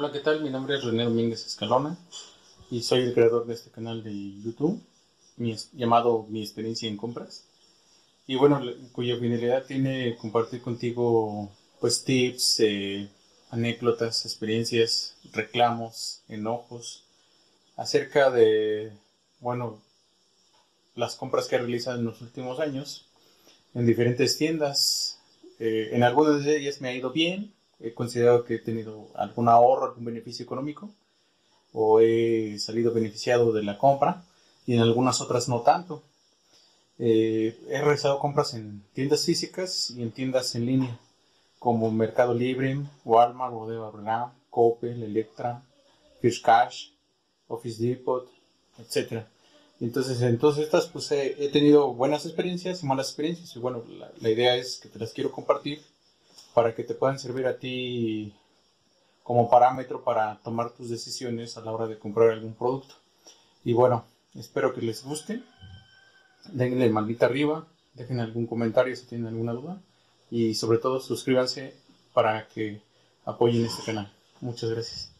Hola, ¿qué tal? Mi nombre es René Domínguez Escalona y soy el creador de este canal de YouTube llamado Mi experiencia en compras. Y bueno, cuya finalidad tiene compartir contigo pues tips, eh, anécdotas, experiencias, reclamos, enojos acerca de, bueno, las compras que he realizado en los últimos años en diferentes tiendas. Eh, en algunas de ellas me ha ido bien, he considerado que he tenido algún ahorro, algún beneficio económico, o he salido beneficiado de la compra, y en algunas otras no tanto. Eh, he realizado compras en tiendas físicas y en tiendas en línea, como Mercado Libre, Walmart, Bodega Aurrera, Coppel, Electra, Fish Cash, Office Depot, etc. Entonces, en todas estas, pues he, tenido buenas experiencias y malas experiencias. Y bueno, la idea es que te las quiero compartir para que te puedan servir a ti como parámetro para tomar tus decisiones a la hora de comprar algún producto. Y bueno, espero que les guste. Denle maldita arriba, dejen algún comentario si tienen alguna duda y sobre todo suscríbanse para que apoyen este canal. Muchas gracias.